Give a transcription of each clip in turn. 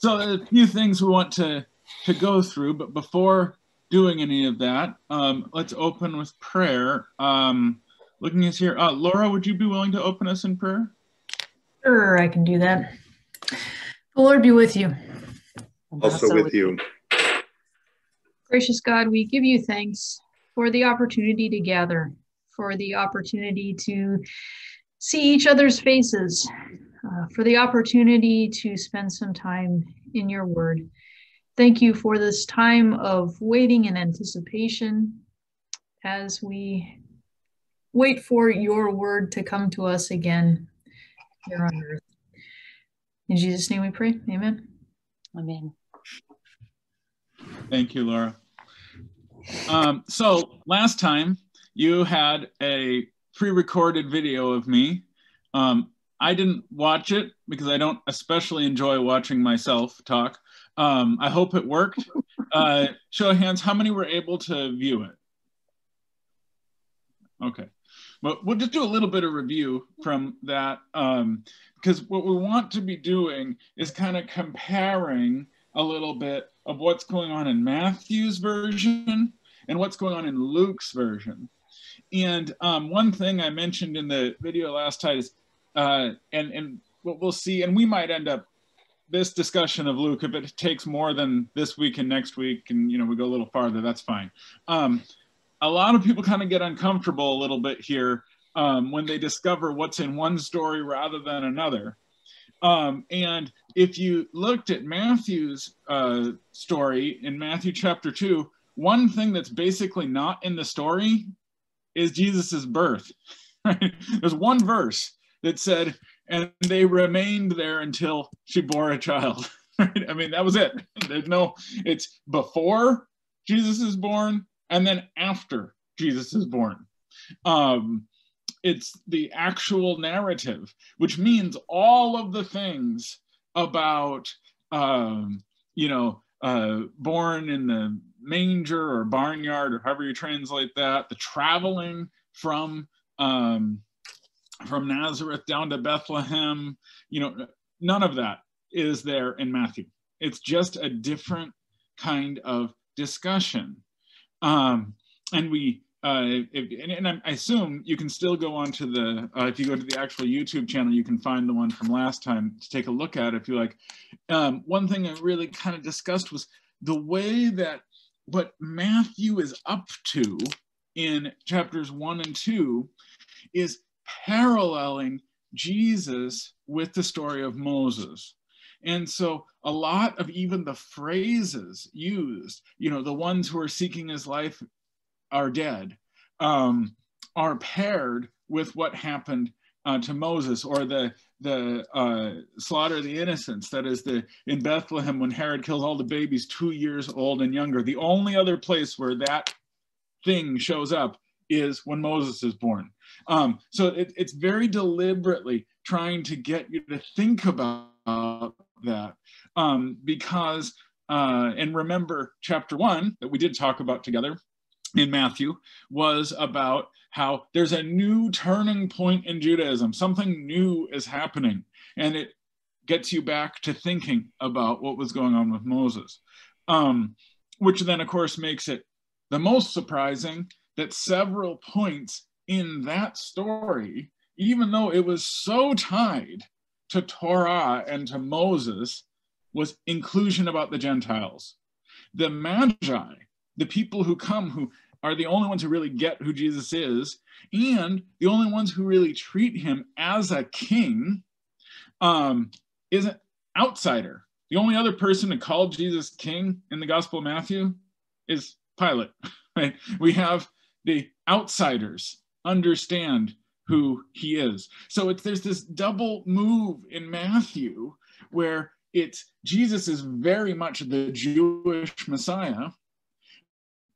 so a few things we want to to go through, but before doing any of that, um, let's open with prayer. Um, looking at here, uh, Laura, would you be willing to open us in prayer? Sure, I can do that. The Lord be with you. Also with you. Gracious God, we give you thanks for the opportunity to gather, for the opportunity to see each other's faces, uh, for the opportunity to spend some time in your word. Thank you for this time of waiting and anticipation as we wait for your word to come to us again here on earth. In Jesus' name we pray. Amen. Amen. Thank you, Laura. Um, so last time you had a pre-recorded video of me. Um, I didn't watch it because I don't especially enjoy watching myself talk. Um, I hope it worked. Uh, show of hands, how many were able to view it? Okay. But we'll just do a little bit of review from that um, because what we want to be doing is kind of comparing a little bit of what's going on in Matthew's version and what's going on in Luke's version. And um, one thing I mentioned in the video last time is, uh, and, and what we'll see, and we might end up this discussion of Luke, if it takes more than this week and next week, and you know we go a little farther, that's fine. Um, a lot of people kind of get uncomfortable a little bit here um, when they discover what's in one story rather than another. Um, and if you looked at Matthew's uh, story in Matthew chapter 2, one thing that's basically not in the story is Jesus's birth. Right? There's one verse that said, and they remained there until she bore a child. I mean, that was it. There's no, it's before Jesus is born and then after Jesus is born. Um, it's the actual narrative, which means all of the things about, um, you know, uh, born in the manger or barnyard or however you translate that, the traveling from um, from Nazareth down to Bethlehem, you know, none of that is there in Matthew. It's just a different kind of discussion. Um, and we uh, if, and, and, I assume you can still go on to the, uh, if you go to the actual YouTube channel, you can find the one from last time to take a look at if you like. Um, one thing I really kind of discussed was the way that what Matthew is up to in chapters one and two is paralleling Jesus with the story of Moses. And so a lot of even the phrases used, you know, the ones who are seeking his life are dead um, are paired with what happened uh, to Moses or the the uh, slaughter of the innocents that is the in Bethlehem when Herod killed all the babies two years old and younger. The only other place where that thing shows up is when Moses is born. Um, so it, it's very deliberately trying to get you to think about that um, because uh, and remember chapter one that we did talk about together in Matthew was about how there's a new turning point in Judaism. Something new is happening, and it gets you back to thinking about what was going on with Moses. Um, which then, of course, makes it the most surprising that several points in that story, even though it was so tied to Torah and to Moses, was inclusion about the Gentiles. The Magi the people who come who are the only ones who really get who Jesus is, and the only ones who really treat him as a king um, is an outsider. The only other person to call Jesus king in the Gospel of Matthew is Pilate. Right? We have the outsiders understand who he is. So it's there's this double move in Matthew where it's Jesus is very much the Jewish Messiah,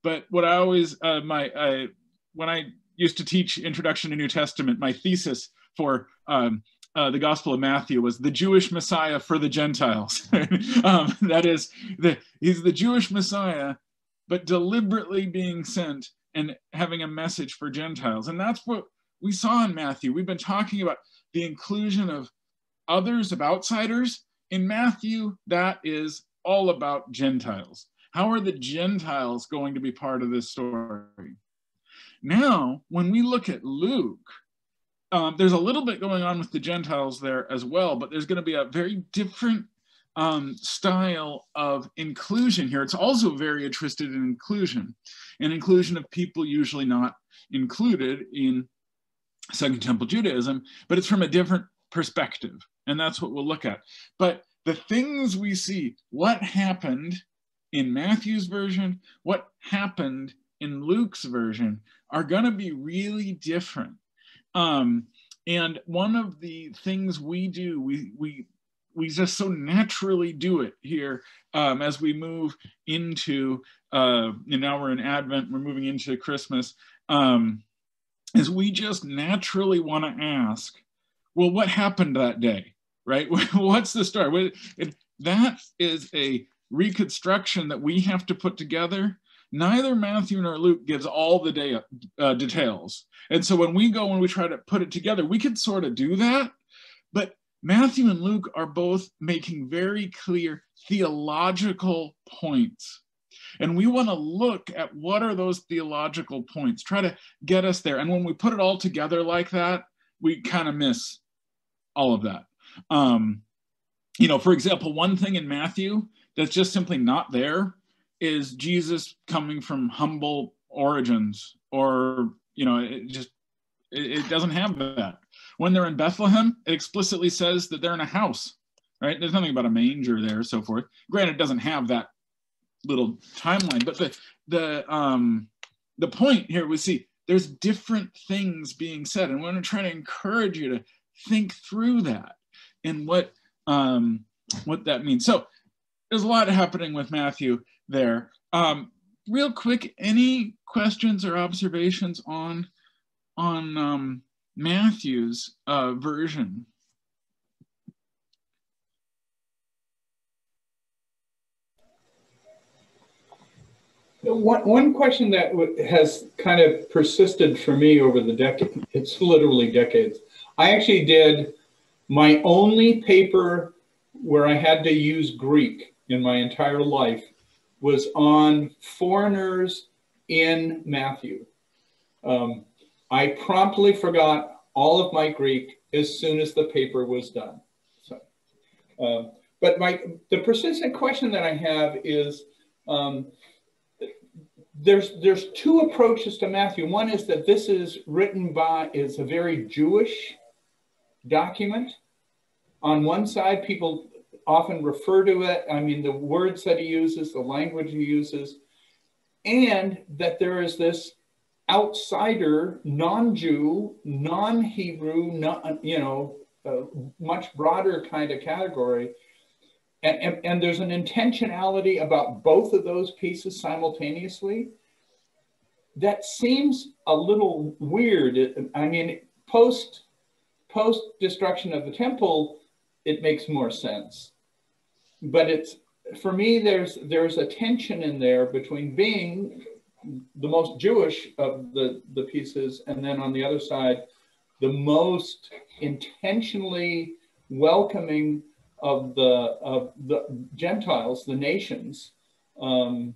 but what I always uh, my uh, when I used to teach Introduction to New Testament, my thesis for um, uh, the Gospel of Matthew was the Jewish Messiah for the Gentiles. um, that is, the, he's the Jewish Messiah, but deliberately being sent and having a message for Gentiles. And that's what we saw in Matthew. We've been talking about the inclusion of others, of outsiders, in Matthew, that is all about Gentiles. How are the Gentiles going to be part of this story? Now, when we look at Luke, um, there's a little bit going on with the Gentiles there as well, but there's going to be a very different um, style of inclusion here. It's also very interested in inclusion, and inclusion of people usually not included in Second Temple Judaism, but it's from a different perspective, and that's what we'll look at. But the things we see, what happened in Matthew's version, what happened in Luke's version, are going to be really different. Um, and one of the things we do, we we we just so naturally do it here um, as we move into uh, and now we're in Advent, we're moving into Christmas. Um, is we just naturally want to ask, well, what happened that day, right? What's the story? That is a reconstruction that we have to put together neither Matthew nor Luke gives all the day, uh, details. And so when we go and we try to put it together, we can sort of do that. But Matthew and Luke are both making very clear theological points. And we want to look at what are those theological points, try to get us there. And when we put it all together like that, we kind of miss all of that. Um, you know, for example, one thing in Matthew that's just simply not there is Jesus coming from humble origins or you know it just it, it, doesn't have that when they're in Bethlehem it explicitly says that they're in a house right? There's nothing about a manger there so forth. Granted it doesn't have that little timeline but the the um the point here we see there's different things being said and we're going to try to encourage you to think through that and what um what that means. So there's a lot happening with Matthew there. Um, real quick, any questions or observations on on um, Matthew's uh, version? One, one question that has kind of persisted for me over the decade, it's literally decades. I actually did my only paper where I had to use Greek in my entire life was on foreigners in Matthew. Um, I promptly forgot all of my Greek as soon as the paper was done. So, uh, but my the persistent question that I have is um, there's there's two approaches to Matthew. One is that this is written by is a very Jewish document. On one side, people often refer to it. I mean, the words that he uses, the language he uses, and that there is this outsider, non-Jew, non-Hebrew, non, you know, much broader kind of category. And, and, and there's an intentionality about both of those pieces simultaneously that seems a little weird. I mean, post post destruction of the temple, it makes more sense but it's for me there's there's a tension in there between being the most Jewish of the the pieces, and then on the other side, the most intentionally welcoming of the of the Gentiles, the nations. Um,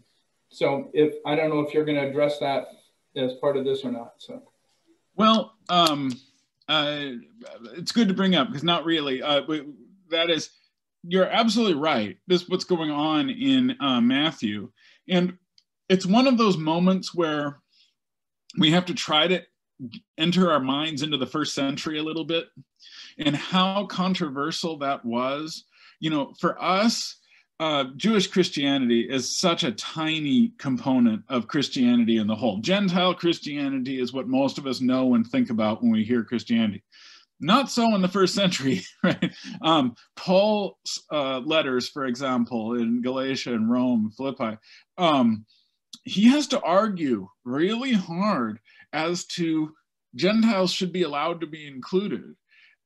so if I don't know if you're going to address that as part of this or not. So, well, um, uh, it's good to bring up because not really. Uh, that is you're absolutely right. This what's going on in uh, Matthew, and it's one of those moments where we have to try to enter our minds into the first century a little bit, and how controversial that was. You know, for us, uh, Jewish Christianity is such a tiny component of Christianity in the whole. Gentile Christianity is what most of us know and think about when we hear Christianity. Not so in the first century, right? Um, Paul's uh, letters, for example, in Galatia and Rome, Philippi, um, he has to argue really hard as to Gentiles should be allowed to be included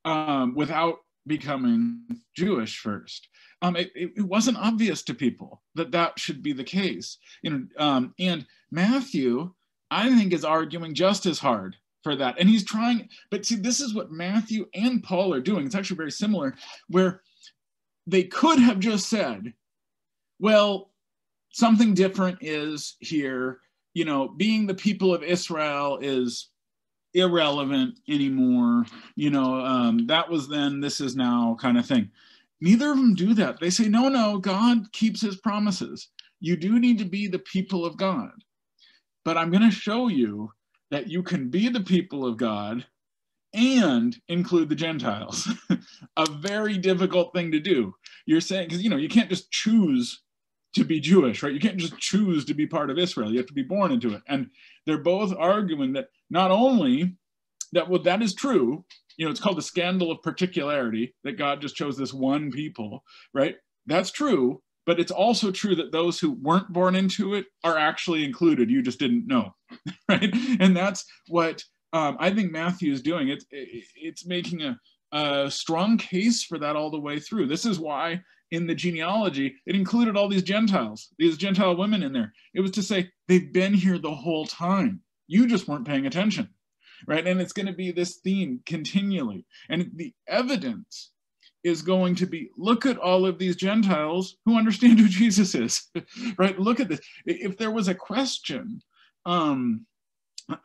um, without becoming Jewish first. Um, it, it, wasn't obvious to people that that should be the case. You know, um, and Matthew, I think, is arguing just as hard for that. And he's trying, but see, this is what Matthew and Paul are doing. It's actually very similar, where they could have just said, well, something different is here. You know, being the people of Israel is irrelevant anymore. You know, um, that was then, this is now kind of thing. Neither of them do that. They say, no, no, God keeps his promises. You do need to be the people of God. But I'm going to show you that you can be the people of God and include the Gentiles. a very difficult thing to do. You're saying, because, you know, you can't just choose to be Jewish, right? You can't just choose to be part of Israel. You have to be born into it. And they're both arguing that not only that well, that is true, you know, it's called the scandal of particularity that God just chose this one people, right? That's true, but it's also true that those who weren't born into it are actually included. You just didn't know, right? And that's what um, I think Matthew is doing. It's it's making a, a strong case for that all the way through. This is why in the genealogy, it included all these Gentiles, these Gentile women in there. It was to say they've been here the whole time. You just weren't paying attention, right? And it's going to be this theme continually. And the evidence is going to be look at all of these Gentiles who understand who Jesus is, right? Look at this. If there was a question um,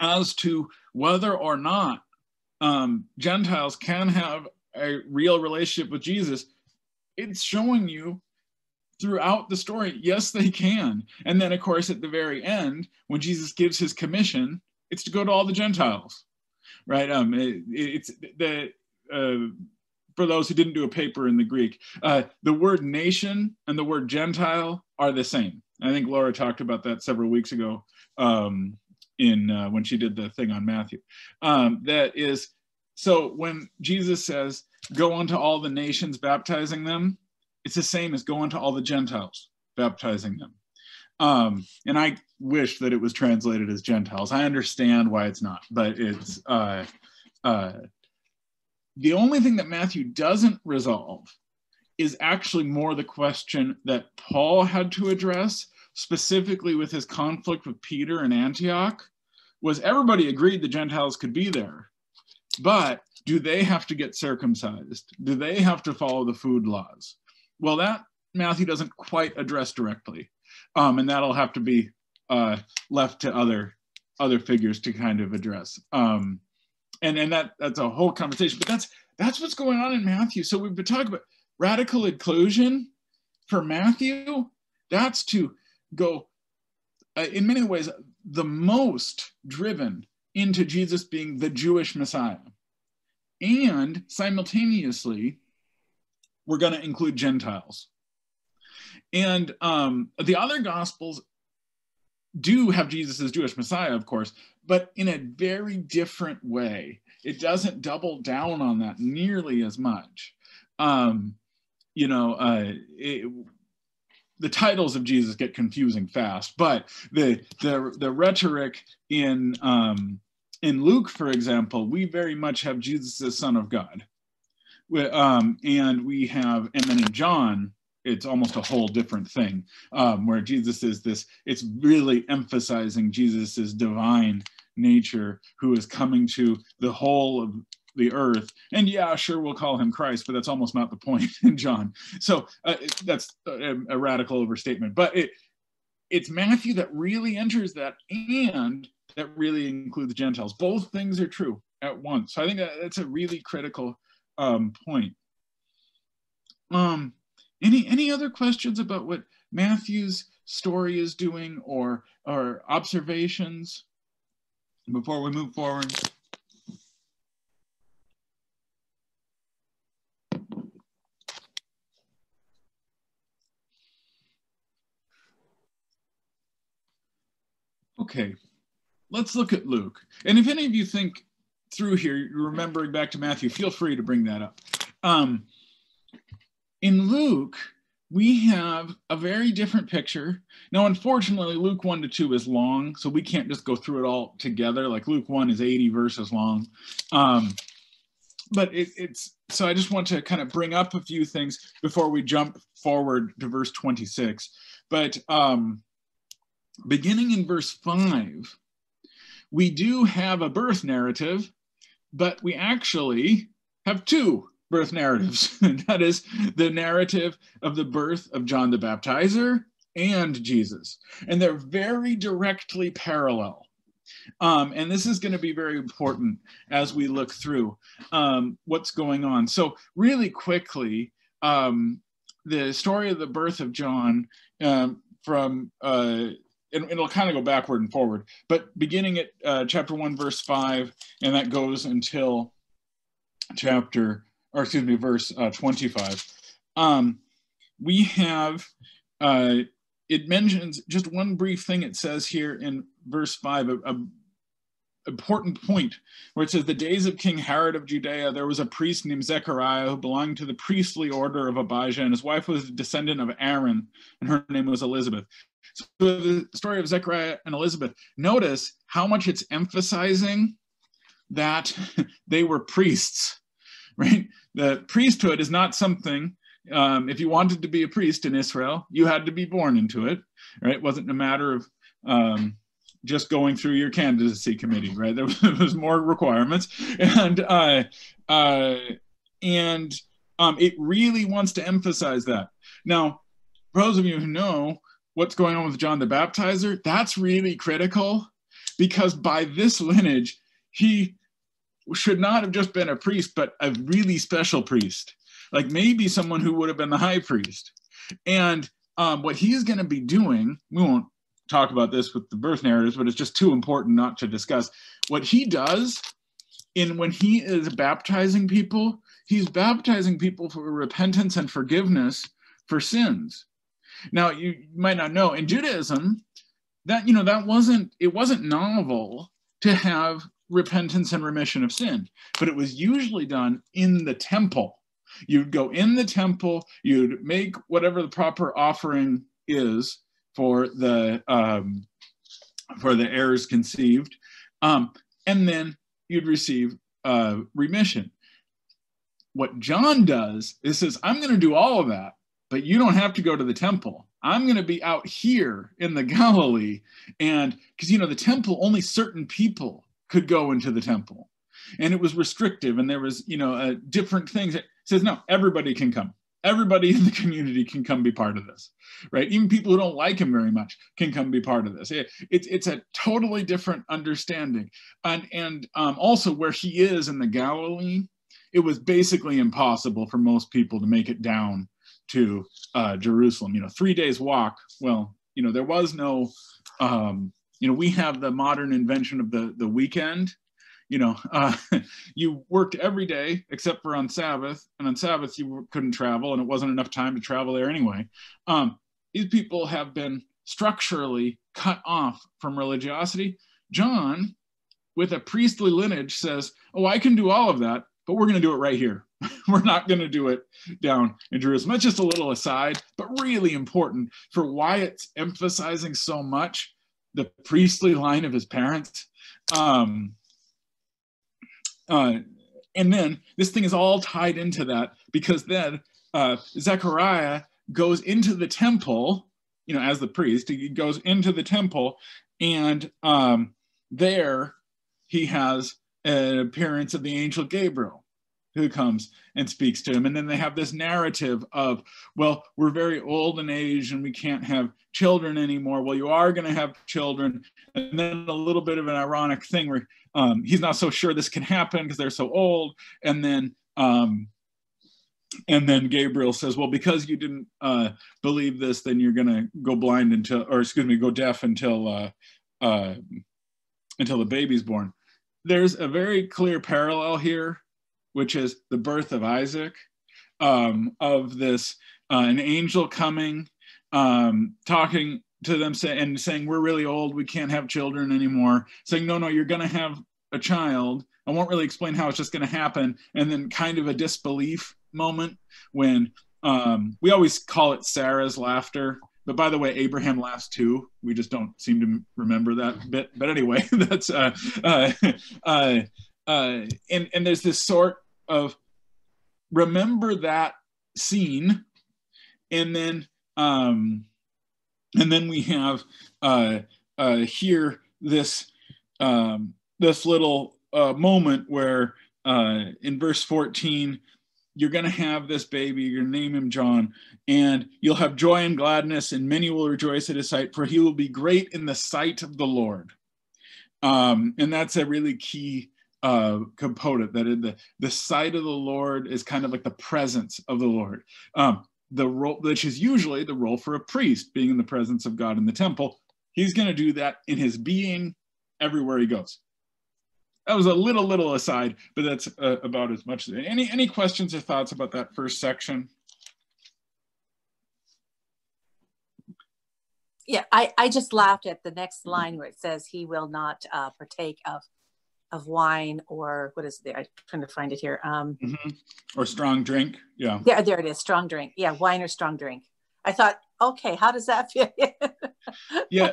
as to whether or not um, Gentiles can have a real relationship with Jesus, it's showing you throughout the story. Yes they can. And then of course at the very end when jesus gives his commission it's to go to all the gentiles right? Um it, it's the uh, for those who didn't do a paper in the greek uh, the word nation and the word gentile are the same. I think laura talked about that several weeks ago um, in uh, when she did the thing on matthew. Um, that is so when jesus says go unto all the nations, baptizing them, it's the same as go unto all the Gentiles, baptizing them. Um, and I wish that it was translated as Gentiles. I understand why it's not, but it's uh, uh, the only thing that Matthew doesn't resolve is actually more the question that Paul had to address, specifically with his conflict with Peter in Antioch, was everybody agreed the Gentiles could be there, but do they have to get circumcised? Do they have to follow the food laws? Well, that Matthew doesn't quite address directly, um, and that'll have to be uh, left to other other figures to kind of address. Um, and and that that's a whole conversation. But that's that's what's going on in Matthew. So we've been talking about radical inclusion for Matthew. That's to go uh, in many ways the most driven into Jesus being the Jewish Messiah and simultaneously, we're going to include Gentiles. And um, the other gospels do have Jesus as Jewish Messiah, of course, but in a very different way. It doesn't double down on that nearly as much. Um, you know, uh, it, the titles of Jesus get confusing fast, but the the the rhetoric in um, in Luke, for example, we very much have Jesus as Son of God. We, um, and we have, and then in John, it's almost a whole different thing um, where Jesus is this, it's really emphasizing Jesus's divine nature who is coming to the whole of the earth. And yeah, sure, we'll call him Christ, but that's almost not the point in John. So uh, that's a, a, radical overstatement. But it, it's Matthew that really enters that and that really includes the Gentiles. Both things are true at once. So I think that, that's a really critical um, point. Um, any any other questions about what Matthew's story is doing or or observations before we move forward? Okay, let's look at Luke. And if any of you think through here, you're remembering back to Matthew, feel free to bring that up. Um, in Luke, we have a very different picture. Now, unfortunately, Luke 1 to 2 is long, so we can't just go through it all together. Like Luke 1 is 80 verses long. Um, but it, it's so I just want to kind of bring up a few things before we jump forward to verse 26. But um, beginning in verse 5, we do have a birth narrative, but we actually have two birth narratives. that is the narrative of the birth of John the Baptizer and Jesus. And they're very directly parallel. Um, and this is going to be very important as we look through um, what's going on. So, really quickly, um, the story of the birth of John um, from, uh, and it'll kind of go backward and forward, but beginning at uh, chapter 1, verse 5, and that goes until chapter, or excuse me, verse uh, 25. Um, we have uh, it mentions just one brief thing it says here in verse 5 a, a, important point where it says the days of king herod of judea there was a priest named zechariah who belonged to the priestly order of abijah and his wife was a descendant of aaron and her name was elizabeth so the story of zechariah and elizabeth notice how much it's emphasizing that they were priests right the priesthood is not something um, if you wanted to be a priest in Israel, you had to be born into it, right? It wasn't a matter of um, just going through your candidacy committee, right? There was, more requirements, and uh, uh, and um, it really wants to emphasize that. Now, for those of you who know what's going on with John the Baptizer, that's really critical because by this lineage, he should not have just been a priest, but a really special priest like maybe someone who would have been the high priest. And um, what he's going to be doing, we won't talk about this with the birth narratives, but it's just too important not to discuss. What he does in when he is baptizing people, he's baptizing people for repentance and forgiveness for sins. Now, you might not know in Judaism that you know that wasn't it wasn't novel to have repentance and remission of sin, but it was usually done in the temple. You'd go in the temple, you'd make whatever the proper offering is for the um, for the heirs conceived, um, and then you'd receive uh, remission. What John does is says, "I'm going to do all of that, but you don't have to go to the temple. I'm going to be out here in the Galilee, and because you know the temple, only certain people could go into the temple." and it was restrictive and there was you know uh, different things it says no everybody can come everybody in the community can come be part of this right even people who don't like him very much can come be part of this it, it's it's a totally different understanding and and um, also where he is in the galilee it was basically impossible for most people to make it down to uh, jerusalem you know three days walk well you know there was no um, you know we have the modern invention of the the weekend you know, uh, you worked every day except for on Sabbath, and on Sabbath you couldn't travel, and it wasn't enough time to travel there anyway. Um, these people have been structurally cut off from religiosity. John, with a priestly lineage, says, "Oh, I can do all of that, but we're going to do it right here. we're not going to do it down in Jerusalem." That's just a little aside, but really important for why it's emphasizing so much the priestly line of his parents. Um, uh, and then this thing is all tied into that because then uh, Zechariah goes into the temple, you know, as the priest, he goes into the temple, and um, there he has an appearance of the angel Gabriel who comes and speaks to him. And then they have this narrative of, well, we're very old in age and we can't have children anymore. Well, you are going to have children. And then a little bit of an ironic thing where um, he's not so sure this can happen because they're so old. And then, um, and then Gabriel says, well, because you didn't uh, believe this, then you're going to go blind until, or excuse me, go deaf until, uh, uh, until the baby's born. There's a very clear parallel here which is the birth of Isaac, um, of this uh, an angel coming, um, talking to them say, and saying, We're really old, we can't have children anymore. Saying, No, no, you're going to have a child. I won't really explain how it's just going to happen. And then kind of a disbelief moment when um, we always call it Sarah's laughter. But by the way, Abraham laughs too. We just don't seem to remember that bit. But anyway, that's uh, uh, uh, and and there's this sort of remember that scene and then um and then we have uh uh here this um this little uh moment where uh in verse 14 you're going to have this baby, you're going to name him John, and you'll have joy and gladness, and many will rejoice at his sight, for he will be great in the sight of the Lord. Um, and that's a really key uh, component that in the, the sight of the Lord is kind of like the presence of the Lord. Um, the role, which is usually the role for a priest, being in the presence of God in the temple. He's going to do that in his being everywhere he goes that was a little little aside, but that's uh, about as much. As Any any questions or thoughts about that first section? Yeah, I, I just laughed at the next line where it says he will not uh, partake of of wine or what is there? I'm trying to find it here. Um, mm-hmm. Or strong drink. Yeah. There, there it is. Strong drink. Yeah, wine or strong drink. I thought, okay, how does that fit? yeah,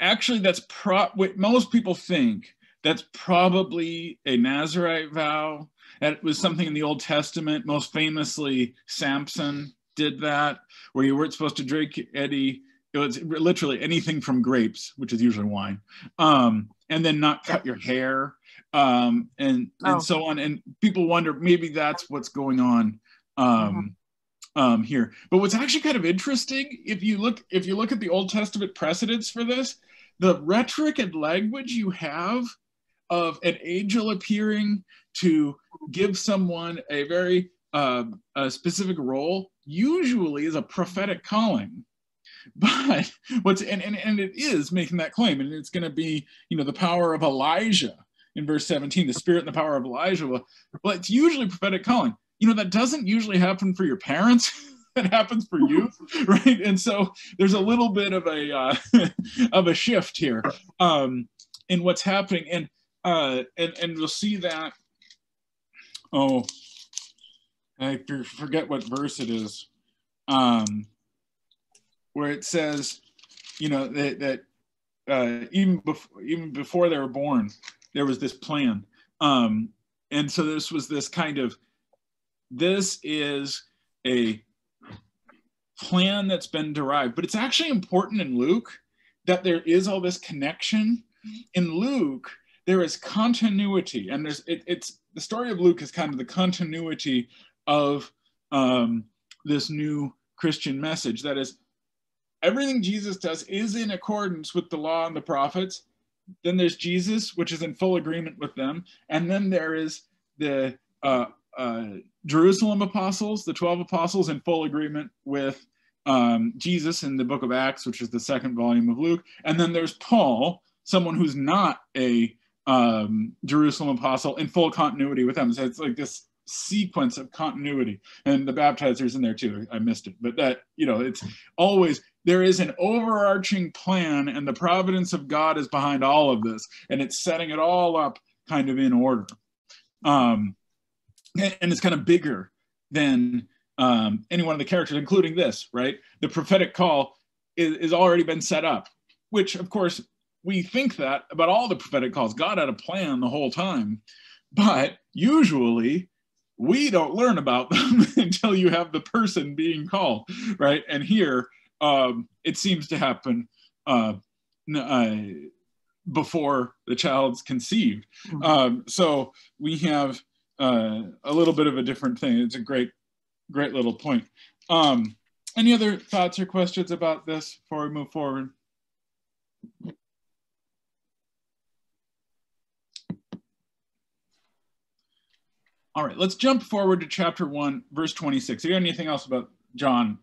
actually, that's pro. What most people think that's probably a Nazarite vow. That was something in the Old Testament. Most famously, Samson did that, where you weren't supposed to drink any. It was literally anything from grapes, which is usually wine, um, and then not cut your hair, um, and and oh. so on. And people wonder maybe that's what's going on um, mm-hmm. um, here. But what's actually kind of interesting, if you look if you look at the Old Testament precedents for this, the rhetoric and language you have of an angel appearing to give someone a very uh, a specific role usually is a prophetic calling but what's and, and, and it is making that claim and it's going to be you know the power of elijah in verse 17 the spirit and the power of elijah well, well it's usually prophetic calling. You know that doesn't usually happen for your parents. That happens for you right? And so there's a little bit of a uh, of a shift here um in what's happening. And uh, and and we'll see that. Oh, I forget what verse it is, um, where it says, you know, that that uh, even before even before they were born, there was this plan, um, and so this was this kind of this is a plan that's been derived, but it's actually important in Luke that there is all this connection. In Luke, there is continuity, and there's it, it's the story of Luke is kind of the continuity of um, this new Christian message. That is, everything Jesus does is in accordance with the law and the prophets. Then there's Jesus, which is in full agreement with them, and then there is the uh, uh, Jerusalem apostles, the 12 apostles, in full agreement with um, Jesus in the book of Acts, which is the second volume of Luke. And then there's Paul, someone who's not a um, Jerusalem apostle in full continuity with them. So it's like this sequence of continuity, and the baptizers in there too. I missed it, but that you know, it's always there is an overarching plan, and the providence of God is behind all of this, and it's setting it all up kind of in order. Um, and, it's kind of bigger than um, any one of the characters, including this, right? The prophetic call is, is already been set up, which of course we think that about all the prophetic calls. God had a plan the whole time, but usually we don't learn about them until you have the person being called, right? And here um, it seems to happen uh, uh, before the child's conceived. Mm-hmm. Um, so we have uh, a little bit of a different thing. It's a great, great little point. Um, any other thoughts or questions about this before we move forward? All right, let's jump forward to chapter 1, verse 26. If you have anything else about John,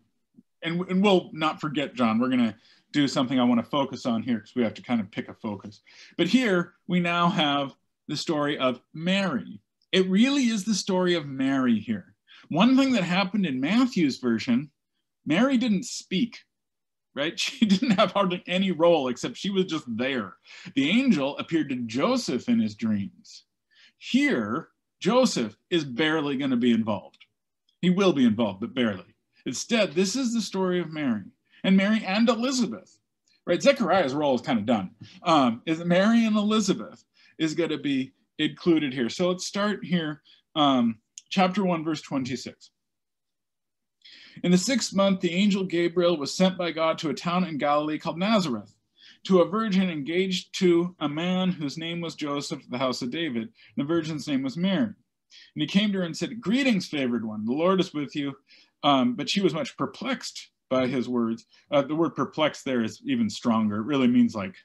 and, and we'll not forget John, we're going to do something I want to focus on here because we have to kind of pick a focus. But here we now have the story of Mary. It really is the story of Mary here. One thing that happened in Matthew's version, Mary didn't speak, right? She didn't have hardly any role except she was just there. The angel appeared to Joseph in his dreams. Here, Joseph is barely going to be involved. He will be involved, but barely. Instead, this is the story of Mary and Mary and Elizabeth, right? Zechariah's role is kind of done. Um, is Mary and Elizabeth is going to be included here. So let's start here, um, chapter 1, verse 26. In the sixth month, the angel Gabriel was sent by God to a town in Galilee called Nazareth to a virgin engaged to a man whose name was Joseph, the house of David. And The virgin's name was Mary. And he came to her and said, Greetings, favored one, the Lord is with you. Um, but she was much perplexed by his words. Uh, the word perplexed there is even stronger. It really means like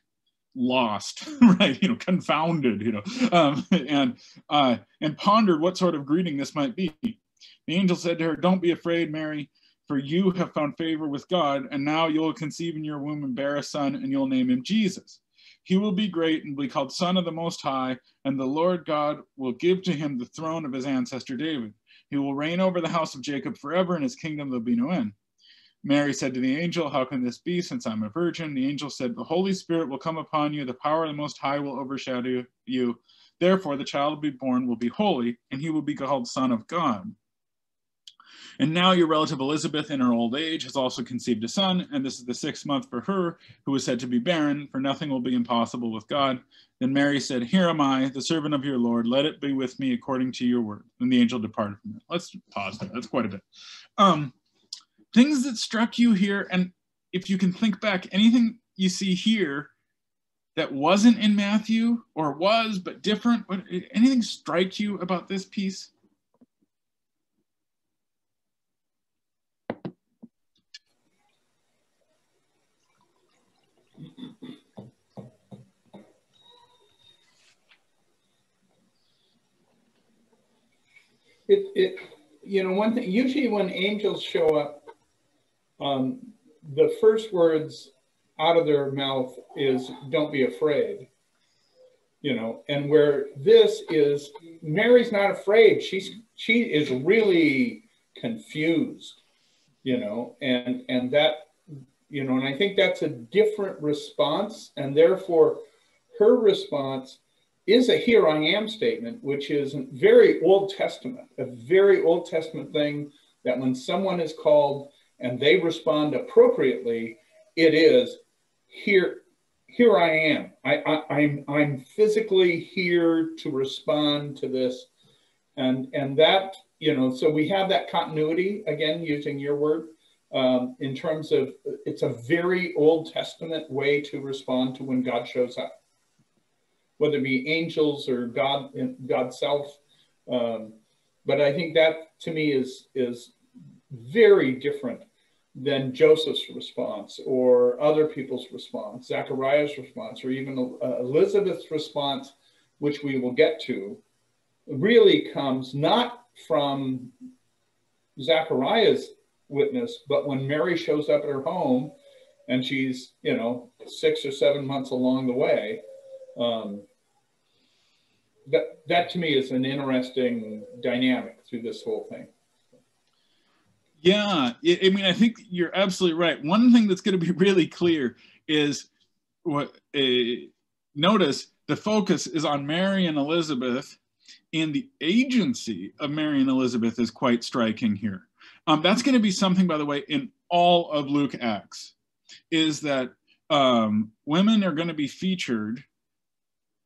lost, right? You know, confounded, you know, um, and uh, and pondered what sort of greeting this might be. The angel said to her, Don't be afraid, Mary, for you have found favor with God, and now you'll conceive in your womb and bear a son, and you'll name him Jesus. He will be great and be called Son of the Most High, and the Lord God will give to him the throne of his ancestor David. He will reign over the house of Jacob forever, and his kingdom there'll be no end. Mary said to the angel, How can this be since I'm a virgin? The angel said, The Holy Spirit will come upon you, the power of the Most High will overshadow you. Therefore, the child will be born will be holy, and he will be called Son of God. And now your relative Elizabeth, in her old age, has also conceived a son, and this is the sixth month for her, who is said to be barren, for nothing will be impossible with God. Then Mary said, Here am I, the servant of your Lord. Let it be with me according to your word. And the angel departed from it. Let's pause there. That's quite a bit. Um, things that struck you here, and if you can think back, anything you see here that wasn't in Matthew or was but different, anything strike you about this piece? It, it, you know, one thing, usually when angels show up, um, the first words out of their mouth is, don't be afraid. You know, and where this is, Mary's not afraid. She's, she is really confused, you know, and, and that, you know, and I think that's a different response. And therefore, her response is a here I am statement, which is a very Old Testament, a very Old Testament thing that when someone is called and they respond appropriately, it is here, here I am. I, I, I'm, I'm physically here to respond to this. And, and that, you know, so we have that continuity, again, using your word, um, in terms of it's a very Old Testament way to respond to when God shows up whether it be angels or God, God self. Um, but I think that to me is is very different than Joseph's response or other people's response, Zechariah's response, or even uh, Elizabeth's response, which we will get to, really comes not from Zechariah's witness, but when Mary shows up at her home and she's, you know, six or seven months along the way, um, that that to me is an interesting dynamic through this whole thing. Yeah, I mean, I think you're absolutely right. One thing that's going to be really clear is what uh, notice the focus is on Mary and Elizabeth, and the agency of Mary and Elizabeth is quite striking here. Um, that's going to be something, by the way, in all of Luke Acts, is that um, women are going to be featured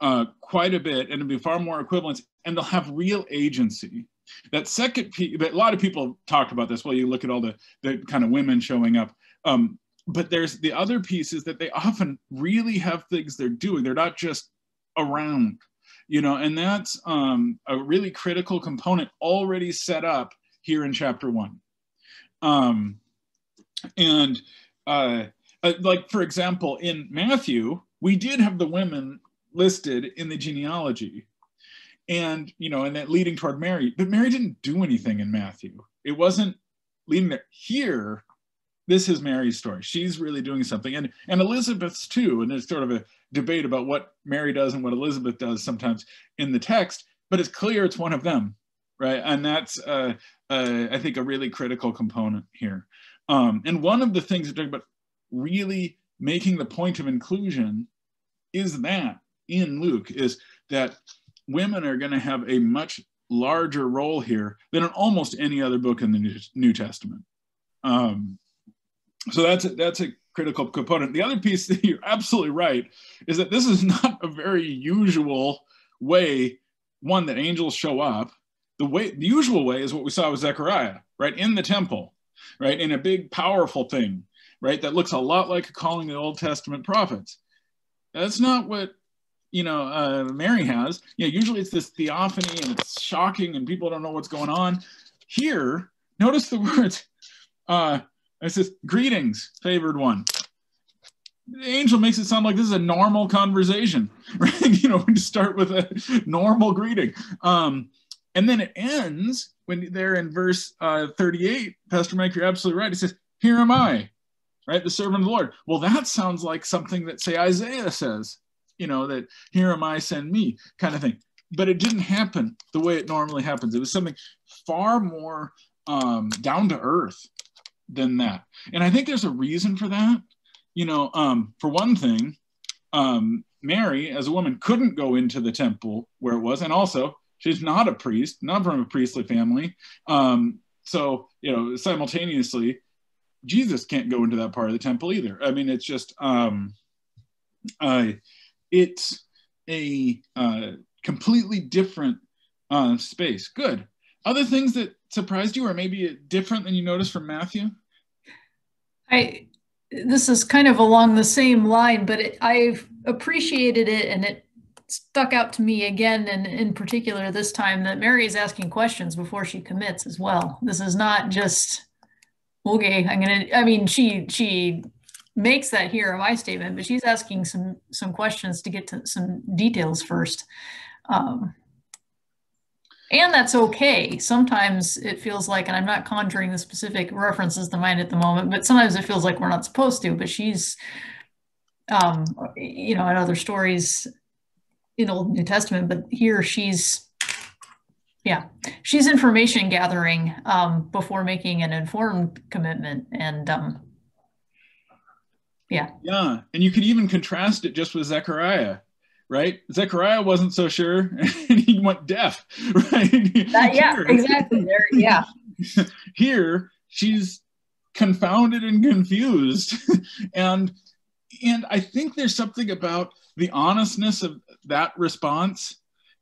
uh, quite a bit and it'll be far more equivalence and they'll have real agency. That second piece a lot of people talked about this well you look at all the the kind of women showing up um, but there's the other piece is that they often really have things they're doing. They're not just around you know and that's um, a really critical component already set up here in chapter one. Um, and uh, uh, like for example in matthew we did have the women listed in the genealogy. And you know and that leading toward mary but mary didn't do anything in matthew. It wasn't leading there. Here this is mary's story. She's really doing something. And and elizabeth's too. And there's sort of a debate about what mary does and what elizabeth does sometimes in the text but it's clear it's one of them right? And that's uh, uh, i think a really critical component here. Um, and one of the things that about really making the point of inclusion is that in Luke is that women are going to have a much larger role here than in almost any other book in the New Testament. Um, so that's a, that's a critical component. The other piece that you're absolutely right is that this is not a very usual way. One that angels show up. The way the usual way is what we saw with Zechariah, right in the temple, right in a big powerful thing, right that looks a lot like calling the Old Testament prophets. That's not what you know uh, Mary has. Yeah, usually it's this theophany and it's shocking and people don't know what's going on. Here, notice the words. Uh, it says, "Greetings, favored one." The angel makes it sound like this is a normal conversation, right? you know, we just start with a normal greeting, um, and then it ends when they're in verse uh, 38. Pastor Mike, you're absolutely right. It says, "Here am I." right? The servant of the Lord. Well, that sounds like something that, say, Isaiah says, you know, that here am I, send me, kind of thing. But it didn't happen the way it normally happens. It was something far more um, down to earth than that. And I think there's a reason for that. You know, um, for one thing, um, Mary, as a woman, couldn't go into the temple where it was. And also, she's not a priest, not from a priestly family. Um, so, you know, simultaneously, Jesus can't go into that part of the temple either. I mean, it's just um, uh, it's a uh, completely different uh, space. Good. Other things that surprised you, or maybe different than you noticed from Matthew? I this is kind of along the same line, but it, I've appreciated it, and it stuck out to me again, and in particular this time that Mary is asking questions before she commits as well. This is not just okay, I'm gonna, I mean, she, she makes that here my statement, but she's asking some, some questions to get to some details first. Um, and that's okay. Sometimes it feels like, and I'm not conjuring the specific references to mind at the moment, but sometimes it feels like we're not supposed to, but she's, um, you know, in other stories in Old New Testament, but here she's yeah, she's information gathering um, before making an informed commitment, and um, yeah, yeah, and you can even contrast it just with Zechariah, right? Zechariah wasn't so sure, and he went deaf, right? That, yeah, Here, exactly. There, yeah. Here, she's confounded and confused, and and I think there's something about the honestness of that response.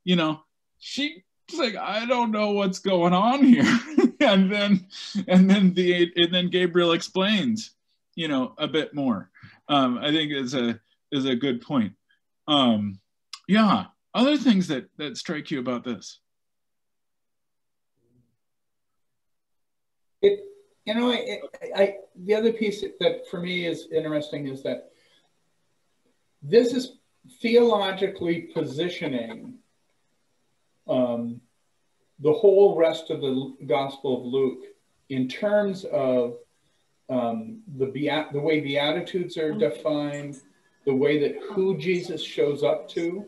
You know, she's like I don't know what's going on here, and then and then the and then Gabriel explains, you know, a bit more. Um, I think is a is a good point. Um, yeah, other things that that strike you about this. It, you know, I, I, the other piece that for me is interesting is that this is theologically positioning um, the whole rest of the Gospel of Luke in terms of um, the, beat, the way Beatitudes are defined, the way that who Jesus shows up to,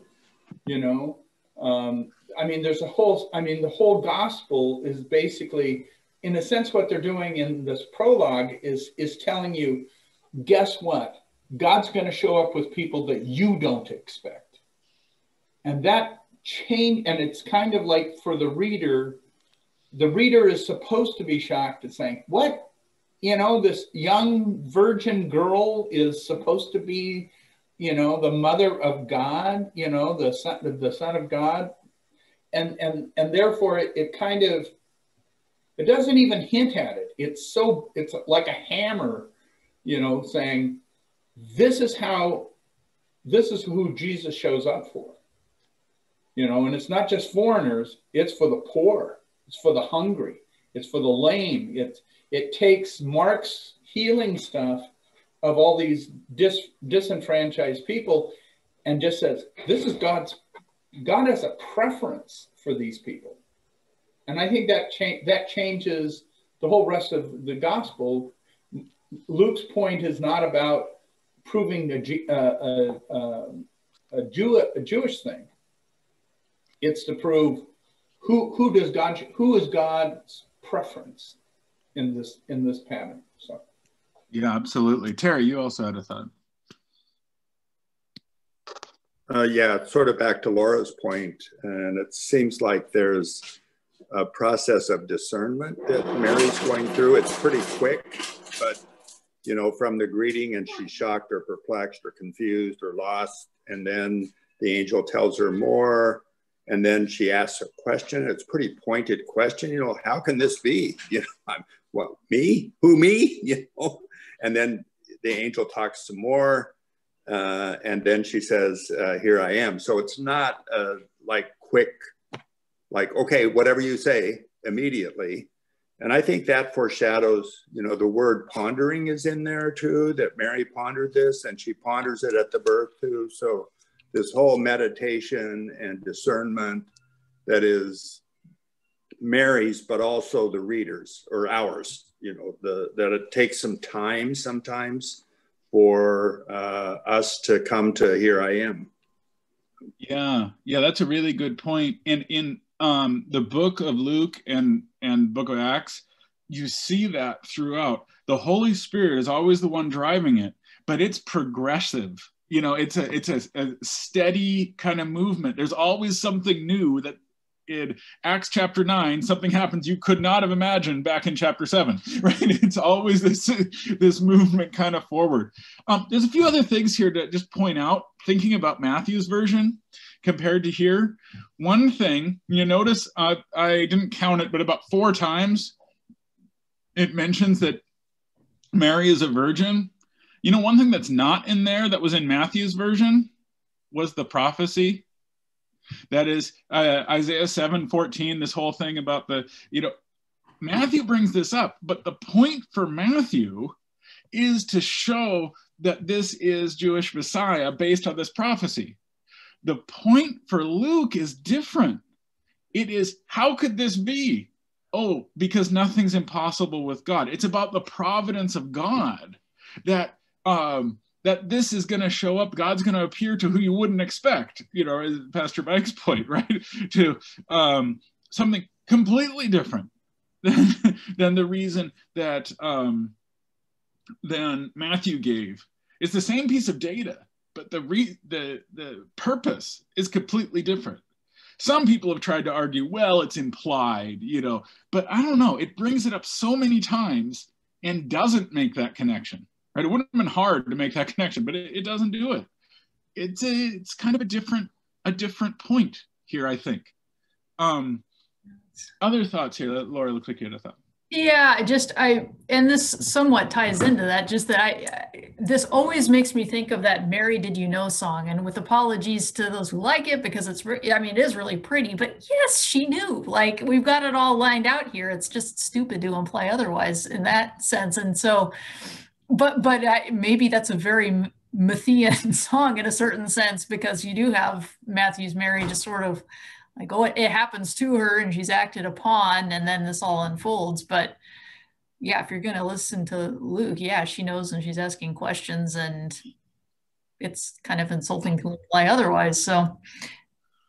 you know. Um, I mean, there's a whole, I mean, the whole gospel is basically, in a sense, what they're doing in this prologue is, is telling you, guess what? God's going to show up with people that you don't expect. And that change, and it's kind of like for the reader, the reader is supposed to be shocked at saying, What? You know, this young virgin girl is supposed to be, you know, the mother of God, you know, the son, the son of God. And, and, and therefore it, it kind of, it doesn't even hint at it. It's so, it's like a hammer, you know, saying, this is how, this is who Jesus shows up for you know, and it's not just foreigners, it's for the poor, it's for the hungry, it's for the lame. It, it takes Mark's healing stuff of all these dis, disenfranchised people and just says, this is God's, God has a preference for these people. And I think that, cha- that changes the whole rest of the gospel. Luke's point is not about proving a, uh, a, a, a, Jew, a Jewish thing. It's to prove who who does God who is God's preference in this in this pattern. So yeah, absolutely. Terry, you also had a thought. Uh, yeah, sort of back to Laura's point, and it seems like there's a process of discernment that Mary's going through. It's pretty quick, but you know, from the greeting, and she's shocked or perplexed or confused or lost, and then the angel tells her more, and then she asks a question. It's a pretty pointed question. You know, how can this be? You know, I'm, what me? Who me? You know, and then the angel talks some more, uh, and then she says, uh, "Here I am." So it's not uh, like quick, like okay, whatever you say immediately. And I think that foreshadows, you know, the word pondering is in there too. That Mary pondered this, and she ponders it at the birth too. So this whole meditation and discernment that is Mary's, but also the readers or ours. You know, the that it takes some time sometimes for uh, us to come to here I am. Yeah, yeah, that's a really good point. And in um, the book of Luke and and book of Acts, you see that throughout. The Holy Spirit is always the one driving it, but it's progressive. You know, it's a it's a, a steady kind of movement. There's always something new that in Acts chapter 9, something happens you could not have imagined back in chapter 7, right? It's always this, this movement kind of forward. Um, there's a few other things here to just point out, thinking about Matthew's version compared to here. One thing, you notice uh, I didn't count it, but about four times it mentions that Mary is a virgin. You know, one thing that's not in there that was in Matthew's version was the prophecy that is uh, Isaiah 7 14, this whole thing about the, you know, Matthew brings this up, but the point for Matthew is to show that this is Jewish Messiah based on this prophecy. The point for Luke is different. It is, how could this be? Oh, because nothing's impossible with God. It's about the providence of God that um, that this is going to show up god's going to appear to who you wouldn't expect you know as pastor mike's point right? To um, something completely different than, than the reason that um, than matthew gave. It's the same piece of data but the re- the the purpose is completely different. Some people have tried to argue well it's implied you know but i don't know. It brings it up so many times and doesn't make that connection right? It wouldn't have been hard to make that connection, but it, it doesn't do it. It's a, it's kind of a different a different point here, I think. Um, other thoughts here, Laura. Looks like you had a thought. Yeah, just I and this somewhat ties into that. Just that I this always makes me think of that "Mary, Did You Know" song, and with apologies to those who like it because it's I mean it is really pretty, but yes, she knew. Like we've got it all lined out here. It's just stupid to imply otherwise in that sense, and so but but I, maybe that's a very Matthean song in a certain sense because you do have Matthew's Mary just sort of like oh it, it happens to her and she's acted upon and then this all unfolds. But yeah if you're going to listen to Luke yeah she knows and she's asking questions and it's kind of insulting to imply otherwise. So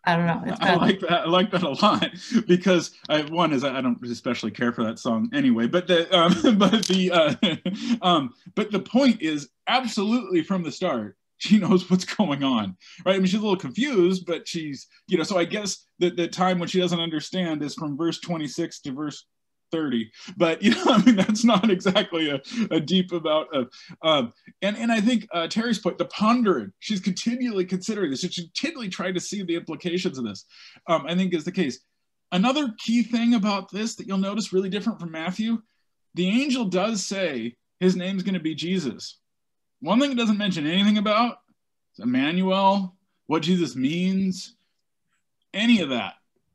I don't know. I like that. I like that a lot because I, one is I don't especially care for that song anyway. But the um, but the uh, um, but the point is absolutely from the start she knows what's going on, right? I mean, she's a little confused, but she's you know. So I guess the the time when she doesn't understand is from verse twenty six to verse 30 but you know i mean that's not exactly a, a deep amount of um, and and i think uh, terry's point the pondering she's continually considering this she's continually trying to see the implications of this. Um, i think is the case. Another key thing about this that you'll notice really different from matthew the angel does say his name's going to be jesus. One thing it doesn't mention anything about is emmanuel what jesus means any of that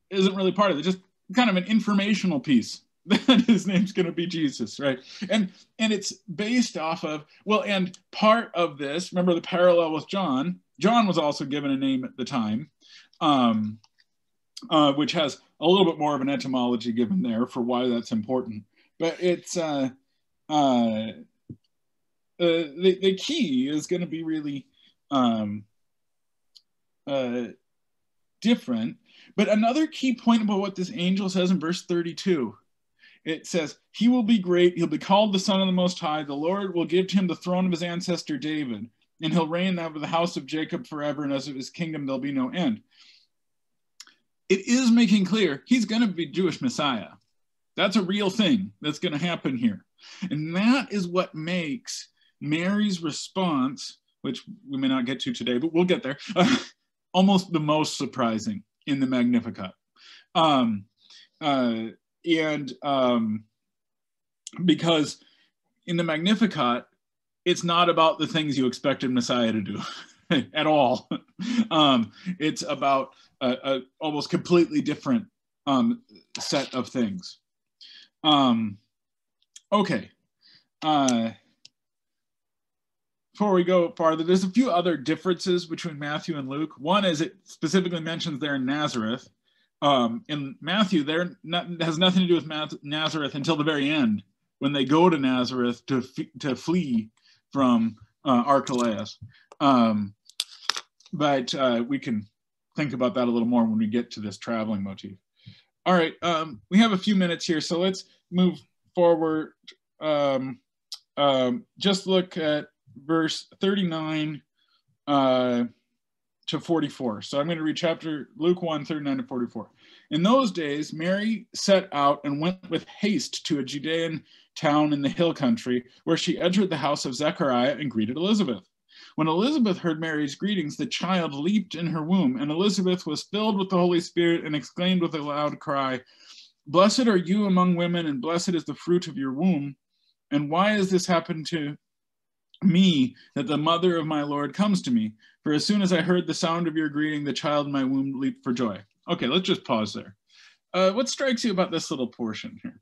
isn't really part of it just kind of an informational piece that his name's going to be Jesus, right? And and it's based off of well, and part of this, remember the parallel with John. John was also given a name at the time, um, uh, which has a little bit more of an etymology given there for why that's important. But it's uh, uh, uh the the key is going to be really um, uh, different. But another key point about what this angel says in verse 32 it says, He will be great. He'll be called the Son of the Most High. The Lord will give to him the throne of his ancestor David, and he'll reign over the house of Jacob forever, and as of his kingdom, there'll be no end. It is making clear he's going to be Jewish Messiah. That's a real thing that's going to happen here. And that is what makes Mary's response, which we may not get to today, but we'll get there, almost the most surprising in the Magnificat. Um, uh, and um, because in the Magnificat, it's not about the things you expected Messiah to do at all. um, it's about a, a, almost completely different um, set of things. Um, okay. Uh, before we go farther, there's a few other differences between Matthew and Luke. One is it specifically mentions they're in Nazareth. Um, in Matthew, there has nothing to do with Nazareth until the very end when they go to Nazareth to to flee from uh, Archelaus. Um, but uh, we can think about that a little more when we get to this traveling motif. All right, um, we have a few minutes here, so let's move forward. Um, um, just look at verse 39 uh, to 44. So I'm going to read chapter Luke 1, 39 to 44. In those days, Mary set out and went with haste to a Judean town in the hill country, where she entered the house of Zechariah and greeted Elizabeth. When Elizabeth heard Mary's greetings, the child leaped in her womb, and Elizabeth was filled with the Holy Spirit and exclaimed with a loud cry, Blessed are you among women, and blessed is the fruit of your womb. And why has this happened to me that the mother of my Lord comes to me. For as soon as I heard the sound of your greeting, the child in my womb leaped for joy. Okay, let's just pause there. Uh, what strikes you about this little portion here?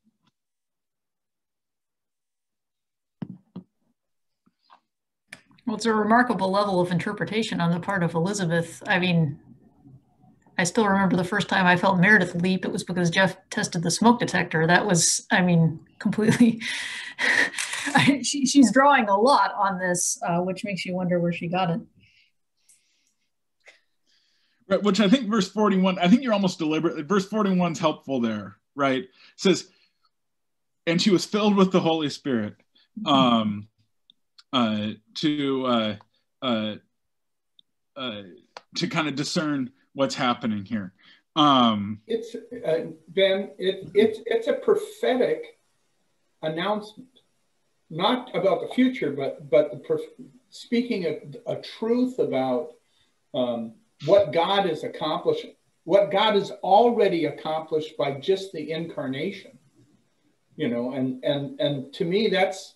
Well, it's a remarkable level of interpretation on the part of Elizabeth. I mean, I still remember the first time I felt Meredith leap. It was because Jeff tested the smoke detector. That was, I mean, completely she, she's drawing a lot on this, uh, which makes you wonder where she got it. Right, which I think verse 41, I think you're almost deliberately, verse 41 is helpful there, right? It says, and she was filled with the Holy Spirit mm-hmm. um, uh, to uh, uh, uh, to kind of discern what's happening here. Um, it's uh, Ben. It, it's it's a prophetic announcement not about the future, but but the speaking a, a truth about um, what God is accomplishing, what God has already accomplished by just the incarnation. You know, and and and to me, that's,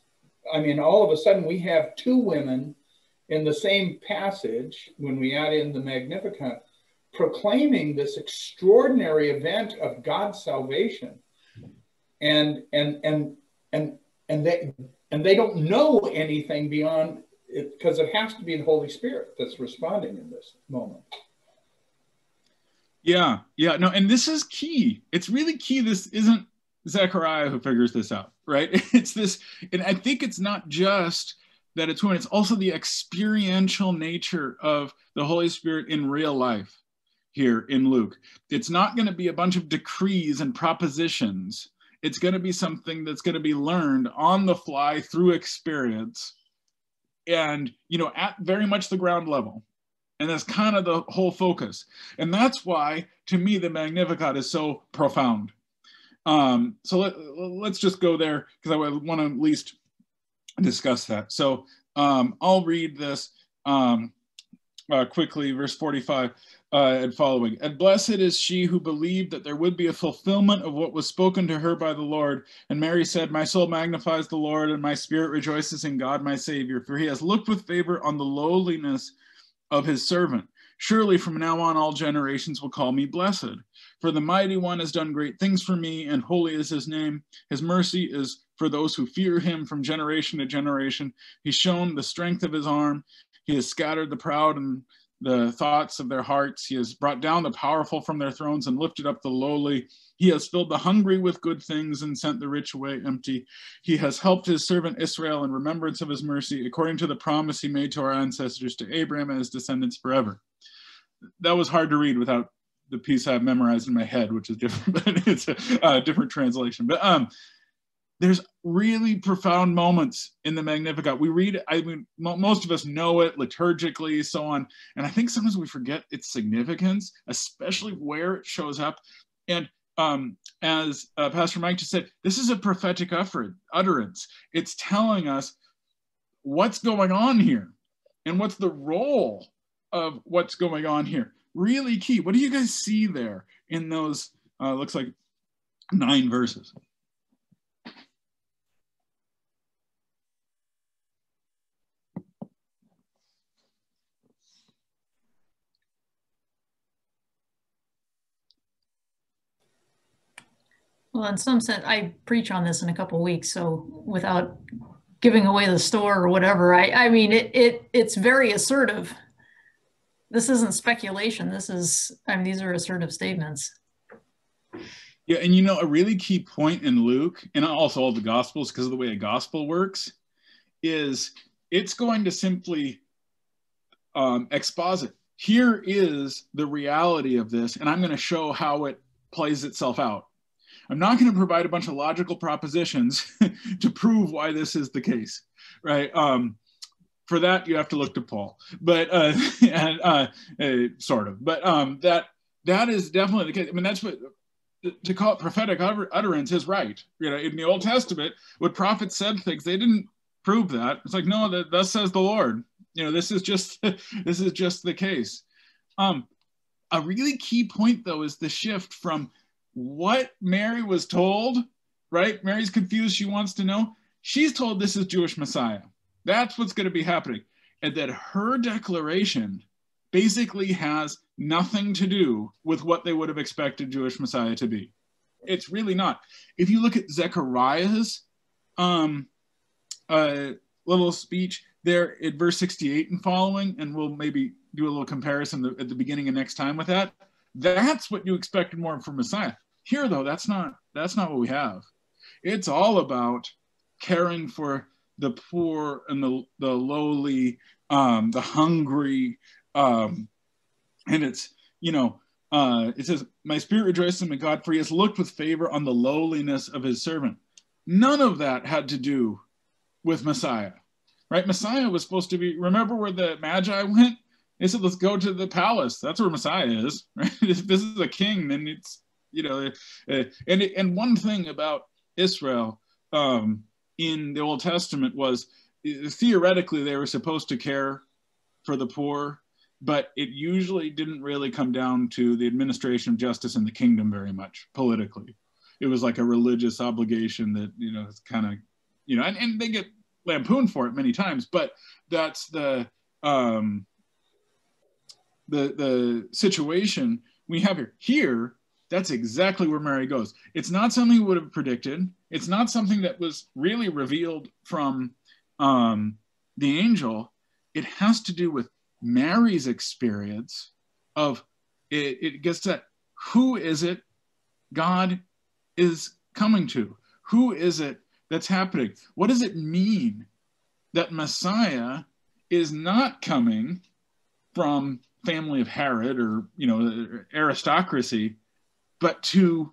I mean, all of a sudden we have two women in the same passage when we add in the Magnificat, proclaiming this extraordinary event of God's salvation, and and and and and they and they don't know anything beyond it because it has to be the Holy Spirit that's responding in this moment. Yeah, yeah, no, and this is key. It's really key. This isn't Zechariah who figures this out, right? It's this, and I think it's not just that it's women, it's also the experiential nature of the Holy Spirit in real life here in Luke. It's not going to be a bunch of decrees and propositions it's going to be something that's going to be learned on the fly through experience and, you know, at very much the ground level. And that's kind of the whole focus. And that's why, to me, the Magnificat is so profound. Um, so let, let's just go there because I want to at least discuss that. So um, I'll read this um, uh, quickly, verse 45 uh, and following. And blessed is she who believed that there would be a fulfillment of what was spoken to her by the Lord. And Mary said, My soul magnifies the Lord, and my spirit rejoices in God my Savior, for he has looked with favor on the lowliness of his servant. Surely from now on all generations will call me blessed. For the mighty one has done great things for me, and holy is his name. His mercy is for those who fear him from generation to generation. He's shown the strength of his arm. He has scattered the proud and the thoughts of their hearts. He has brought down the powerful from their thrones and lifted up the lowly. He has filled the hungry with good things and sent the rich away empty. He has helped his servant Israel in remembrance of his mercy, according to the promise he made to our ancestors, to Abraham and his descendants forever. That was hard to read without the piece I have memorized in my head, which is different, but it's a uh, different translation. But um, there's really profound moments in the Magnificat. We read, I mean, most of us know it liturgically, so on. And I think sometimes we forget its significance, especially where it shows up. And um, as uh, Pastor Mike just said, this is a prophetic utterance. It's telling us what's going on here and what's the role of what's going on here. Really key. What do you guys see there in those, uh, looks like nine verses? Well, in some sense, I preach on this in a couple weeks, so without giving away the store or whatever, I, I mean, it, it it's very assertive. This isn't speculation. This is, I mean, these are assertive statements. Yeah, and you know, a really key point in Luke, and also all the Gospels, because of the way a Gospel works, is it's going to simply um, exposit. Here is the reality of this, and I'm going to show how it plays itself out. I'm not going to provide a bunch of logical propositions to prove why this is the case, right? Um, for that, you have to look to Paul, but uh, and, uh, uh, sort of. But um, that that is definitely the case. I mean, that's what to call it prophetic utterance is right. You know, in the Old Testament, when prophets said things, they didn't prove that. It's like, no, that thus says the Lord. You know, this is just this is just the case. Um, a really key point though is the shift from what Mary was told, right? Mary's confused. She wants to know. She's told this is Jewish Messiah. That's what's going to be happening. And that her declaration basically has nothing to do with what they would have expected Jewish Messiah to be. It's really not. If you look at Zechariah's um, uh, little speech there at verse 68 and following, and we'll maybe do a little comparison at the beginning of next time with that. That's what you expected more from Messiah. Here, though, that's not that's not what we have. It's all about caring for the poor and the the lowly, um, the hungry, um, and it's you know uh, it says, "My spirit rejoices in God, for He has looked with favor on the lowliness of His servant." None of that had to do with Messiah, right? Messiah was supposed to be. Remember where the Magi went? They said, "Let's go to the palace. That's where Messiah is." Right? if this is a king, then it's you know, uh, and and one thing about Israel um, in the Old Testament was theoretically they were supposed to care for the poor, but it usually didn't really come down to the administration of justice in the kingdom very much politically. It was like a religious obligation that you know it's kind of you know, and, and they get lampooned for it many times, but that's the um, the the situation we have here. Here, that's exactly where Mary goes. It's not something we would have predicted. It's not something that was really revealed from um, the angel. It has to do with Mary's experience of it, it gets to who is it God is coming to? Who is it that's happening? What does it mean that Messiah is not coming from family of Herod or you know aristocracy, but to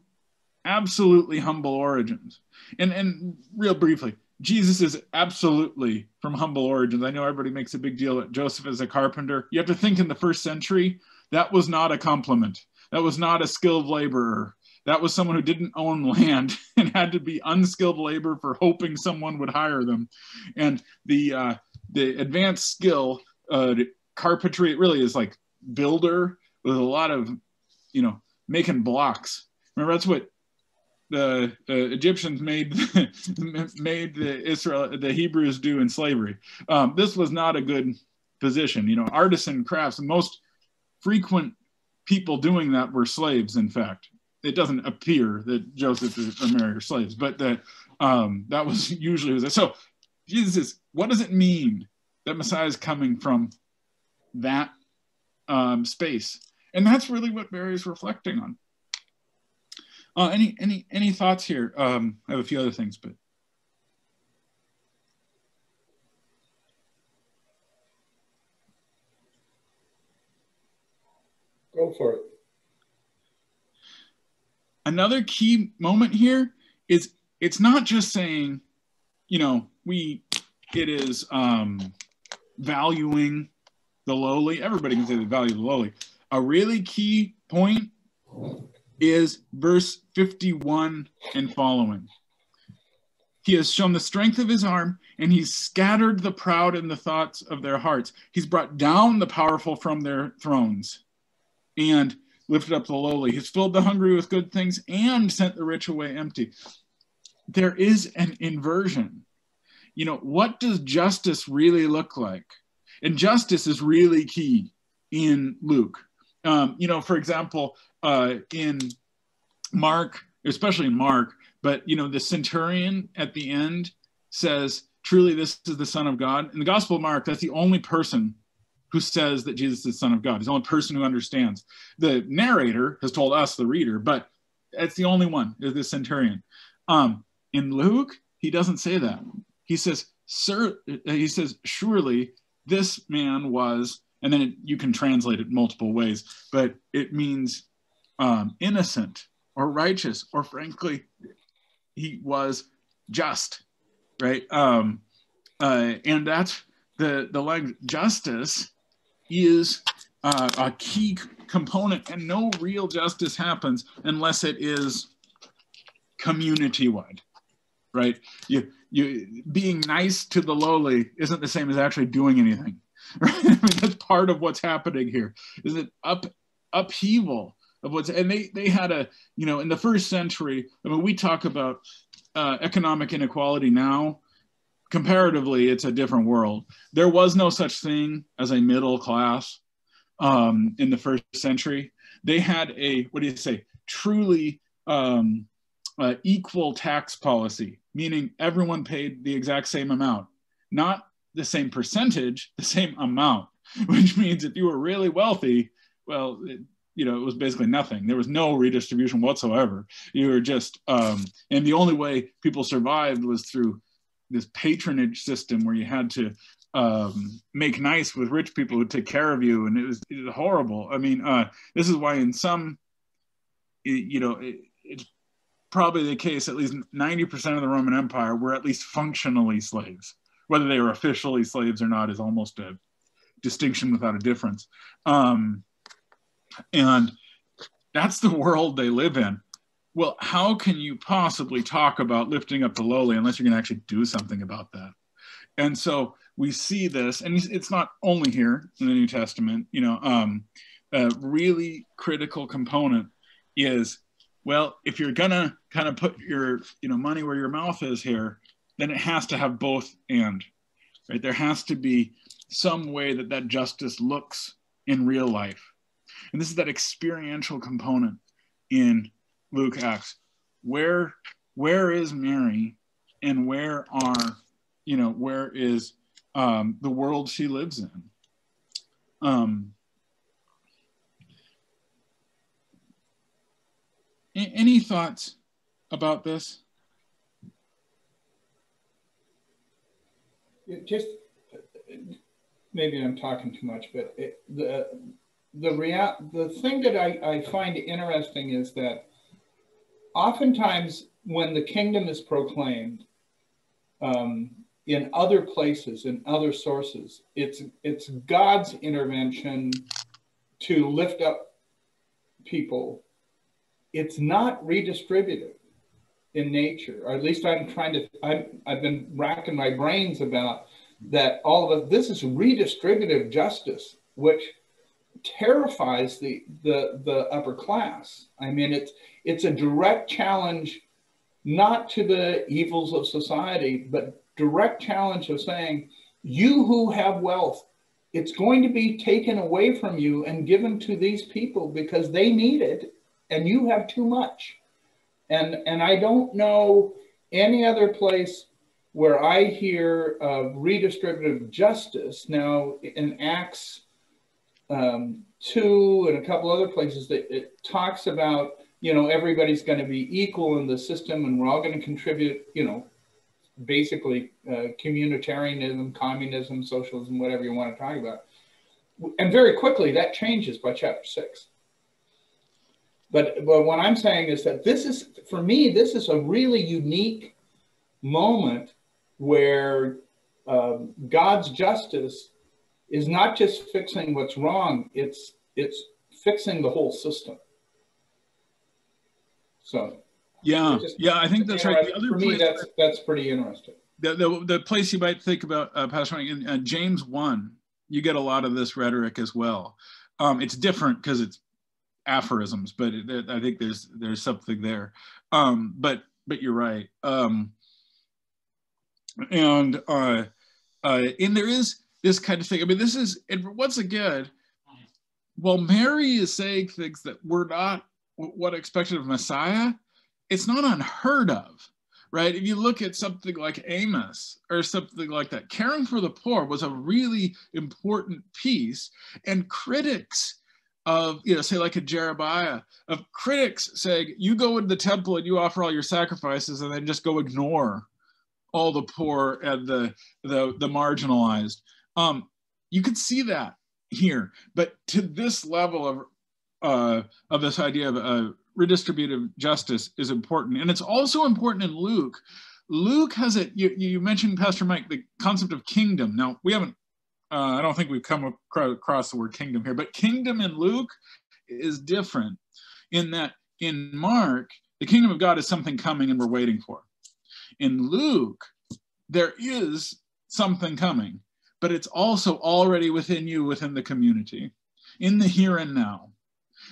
absolutely humble origins. And and real briefly, Jesus is absolutely from humble origins. I know everybody makes a big deal that Joseph is a carpenter. You have to think in the first century, that was not a compliment. That was not a skilled laborer. That was someone who didn't own land and had to be unskilled labor for hoping someone would hire them. And the uh, the advanced skill, uh, carpentry, it really is like builder with a lot of, you know, making blocks. Remember, that's what the, Egyptians made made the Israel the Hebrews do in slavery. Um, this was not a good position. You know, artisan crafts. Most frequent people doing that were slaves. In fact, it doesn't appear that Joseph or Mary are slaves, but that um, that was usually was so. Jesus what does it mean that Messiah is coming from that um, space. And that's really what Mary's reflecting on. Uh, any any any thoughts here? Um, I have a few other things, but go for it. Another key moment here is it's not just saying, you know, we it is um, valuing the lowly. Everybody can say the value of the lowly. A really key point is verse 51 and following. He has shown the strength of his arm, and he's scattered the proud in the thoughts of their hearts. He's brought down the powerful from their thrones and lifted up the lowly. He's filled the hungry with good things and sent the rich away empty. There is an inversion. You know, what does justice really look like? And justice is really key in Luke. Um, you know, for example, uh, in Mark, especially in Mark. But you know, the centurion at the end says, "Truly, this is the Son of God." In the Gospel of Mark, that's the only person who says that Jesus is the Son of God. He's the only person who understands. The narrator has told us, the reader, but it's the only one is the centurion. Um, in Luke, he doesn't say that. He says, "Sir," he says, "Surely this man was," and then it, you can translate it multiple ways, but it means um, innocent or righteous, or frankly, he was just, right? Um, uh, and that's the the language justice is uh, a key component, and no real justice happens unless it is community wide, right? You you being nice to the lowly isn't the same as actually doing anything. Right? I mean, that's part of what's happening here. Is it up upheaval of what's and they they had a you know in the first century. I mean, we talk about uh, economic inequality now. Comparatively, it's a different world. There was no such thing as a middle class um, in the first century. They had a what do you say? Truly um, uh, equal tax policy, meaning everyone paid the exact same amount, not the same percentage, the same amount, which means if you were really wealthy, well, it, you know, it was basically nothing. There was no redistribution whatsoever. You were just, um, and the only way people survived was through this patronage system where you had to um, make nice with rich people who take care of you, and it was, it was horrible. I mean, uh, this is why in some, you know, it, it's probably the case, at least 90% of the Roman Empire were at least functionally slaves. Whether they were officially slaves or not is almost a distinction without a difference. Um, and that's the world they live in. Well, how can you possibly talk about lifting up the lowly unless you're going to actually do something about that? And so we see this, and it's not only here in the New Testament, you know, um, a really critical component is well, if you're gonna kind of put your you know money where your mouth is here, then it has to have both and, right? There has to be some way that that justice looks in real life, and this is that experiential component in Luke Acts. Where where is Mary, and where are you know where is um, the world she lives in? Um, Any thoughts about this? just maybe I'm talking too much, but it, the the real the thing that I, I find interesting is that oftentimes when the kingdom is proclaimed um, in other places in other sources, it's it's God's intervention to lift up people it's not redistributive in nature, or at least I'm trying to, I'm, I've been racking my brains about that all of it, this is redistributive justice, which terrifies the, the, the upper class. I mean, it's, it's a direct challenge, not to the evils of society, but direct challenge of saying, you who have wealth, it's going to be taken away from you and given to these people because they need it and you have too much. And, and I don't know any other place where I hear of redistributive justice. Now, in Acts um, 2 and a couple other places, that it talks about, you know, everybody's going to be equal in the system and we're all going to contribute, you know, basically uh, communitarianism, communism, socialism, whatever you want to talk about. And very quickly that changes by chapter 6. But, but what I'm saying is that this is, for me, this is a really unique moment where uh, God's justice is not just fixing what's wrong, it's, it's fixing the whole system. So, yeah, just, yeah, I think that's right. The other for me, that's, that's pretty interesting. The, the, the place you might think about, uh, Pastor in uh, James 1, you get a lot of this rhetoric as well. Um, it's different because it's aphorisms, but it, I think there's there's something there. Um, but but you're right. Um, and uh, uh, and there is this kind of thing. I mean, this is and once again, while Mary is saying things that were not what expected of Messiah, it's not unheard of, right? If you look at something like Amos or something like that, caring for the poor was a really important piece. And critics of, you know, say like a Jeremiah, of critics saying, you go into the temple and you offer all your sacrifices and then just go ignore all the poor and the the, the marginalized. Um, you could see that here, but to this level of uh, of this idea of uh, redistributive justice is important. And it's also important in Luke. Luke has it, you, you mentioned, Pastor Mike, the concept of kingdom. Now, we haven't, uh, I don't think we've come across the word kingdom here, but kingdom in Luke is different in that in Mark, the kingdom of God is something coming and we're waiting for. In Luke, there is something coming, but it's also already within you, within the community, in the here and now,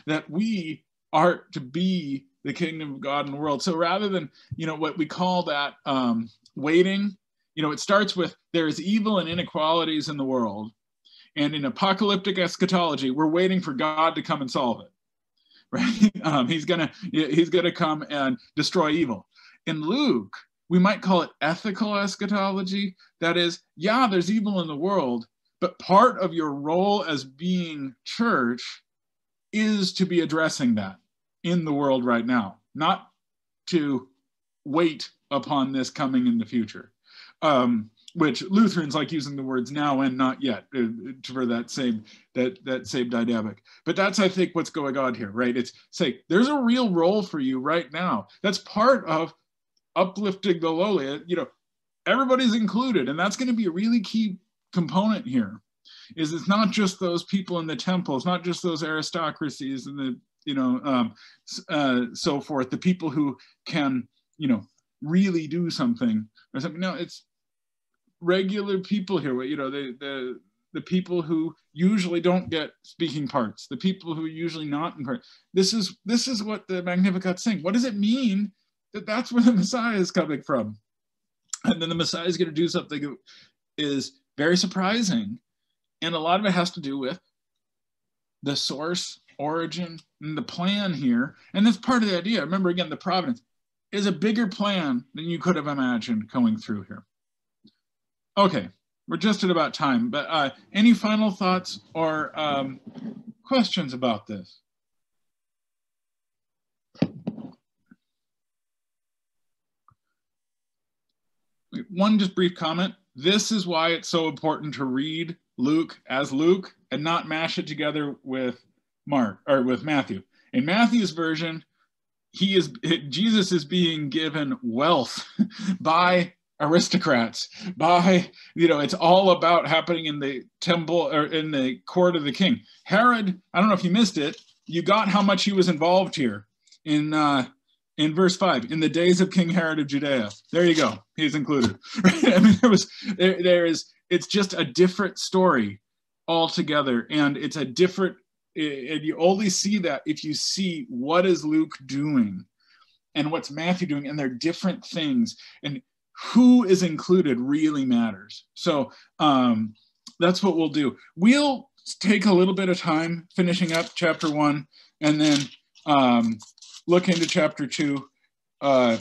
that we are to be the kingdom of God in the world. So rather than, you know, what we call that um, waiting, you know, it starts with there is evil and inequalities in the world. And in apocalyptic eschatology, we're waiting for God to come and solve it. Right? Um, he's gonna he's gonna come and destroy evil. In Luke, we might call it ethical eschatology. That is, yeah, there's evil in the world, but part of your role as being church is to be addressing that in the world right now, not to wait upon this coming in the future. Um, which Lutherans like using the words now and not yet uh, for that same that that same dynamic. But that's I think what's going on here, right? It's say there's a real role for you right now. That's part of uplifting the lowly. You know, everybody's included, and that's going to be a really key component here. Is it's not just those people in the temple, it's not just those aristocracies and the you know, um, uh, so forth, the people who can, you know, really do something or something. No, it's regular people here. You know, the the the people who usually don't get speaking parts, the people who are usually not in part. This is this is what the Magnificat sing. What does it mean that that's where the Messiah is coming from? And then the Messiah is going to do something that is very surprising, and a lot of it has to do with the source origin and the plan here, and that's part of the idea. Remember again, the providence is a bigger plan than you could have imagined going through here. Okay, we're just at about time, but uh, any final thoughts or um, questions about this? One just brief comment. This is why it's so important to read Luke as Luke and not mash it together with Mark or with Matthew. In Matthew's version, he is Jesus is being given wealth by aristocrats by you know it's all about happening in the temple or in the court of the king. Herod i don't know if you missed it you got how much he was involved here in uh in verse 5 in the days of king herod of judea. There you go. He's included. I mean there was there, there is it's just a different story altogether and it's a different and you only see that if you see what is Luke doing and what's Matthew doing, and they're different things, and who is included really matters. So um, that's what we'll do. We'll take a little bit of time finishing up chapter one, and then um, look into chapter two. Uh,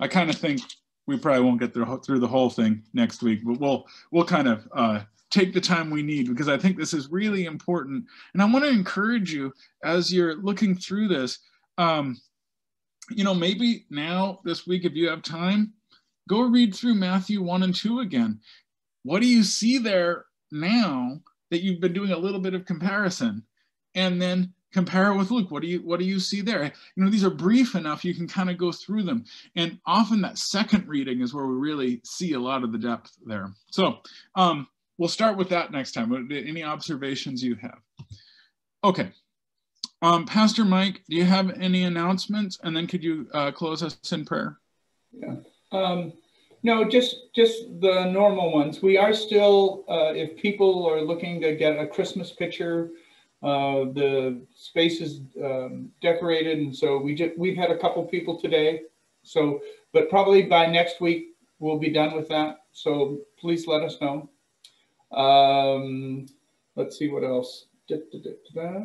I kind of think we probably won't get through, through the whole thing next week, but we'll we'll kind of uh, take the time we need because I think this is really important. And I want to encourage you as you're looking through this. Um, you know, maybe now this week, if you have time, go read through Matthew 1 and 2 again. What do you see there now that you've been doing a little bit of comparison? And then compare it with Luke. What do you what do you see there? You know, these are brief enough you can kind of go through them. And often that second reading is where we really see a lot of the depth there. So um, we'll start with that next time. Any observations you have? Okay. Um, Pastor Mike, do you have any announcements? And then could you uh, close us in prayer? Yeah. Um, no, just just the normal ones. We are still, uh, if people are looking to get a Christmas picture, uh, the space is um, decorated, and so we just we've had a couple people today. So, but probably by next week we'll be done with that. So please let us know. Um, let's see what else. Da, da, da,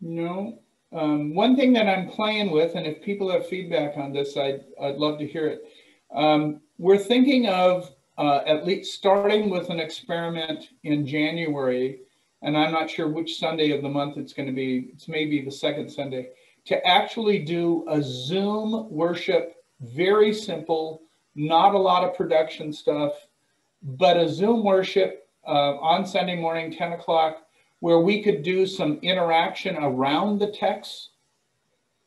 no. Um, one thing that I'm playing with, and if people have feedback on this, I'd, I'd love to hear it. Um, we're thinking of uh, at least starting with an experiment in January, and I'm not sure which Sunday of the month it's going to be. It's maybe the second Sunday to actually do a Zoom worship, very simple, not a lot of production stuff, but a Zoom worship uh, on Sunday morning, 10 o'clock, where we could do some interaction around the text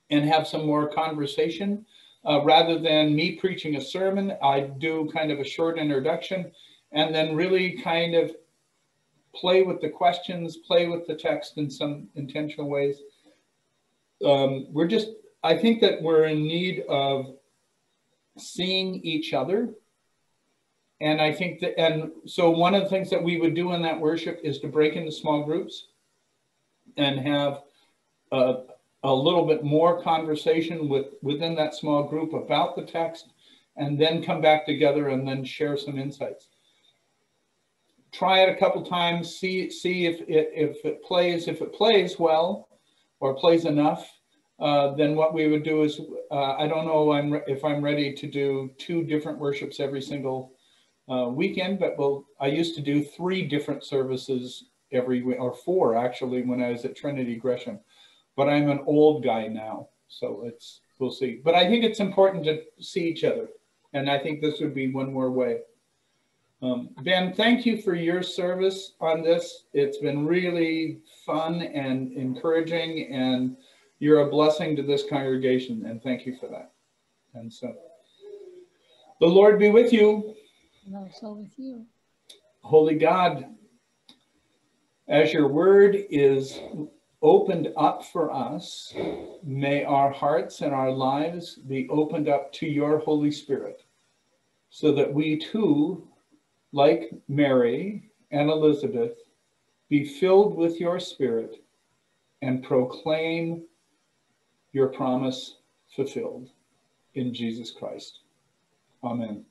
and have some more conversation. Uh, rather than me preaching a sermon, I do kind of a short introduction and then really kind of play with the questions, play with the text in some intentional ways. Um, we're just, I think that we're in need of seeing each other. And I think that, and so one of the things that we would do in that worship is to break into small groups and have a, a little bit more conversation with within that small group about the text and then come back together and then share some insights. Try it a couple times, see, see if it, if it plays, if it plays well or plays enough, uh, then what we would do is, uh, I don't know I'm if I'm ready to do two different worships every single uh, weekend, but we'll, I used to do three different services every week, or four actually, when I was at Trinity Gresham. But I'm an old guy now, so it's, we'll see. But I think it's important to see each other. And I think this would be one more way. Um, ben, thank you for your service on this. It's been really fun and encouraging and you're a blessing to this congregation, and thank you for that. And so, the Lord be with you. And also with you. Holy God, as your word is opened up for us, may our hearts and our lives be opened up to your Holy Spirit, so that we too, like Mary and Elizabeth, be filled with your Spirit and proclaim your promise fulfilled in Jesus Christ. Amen.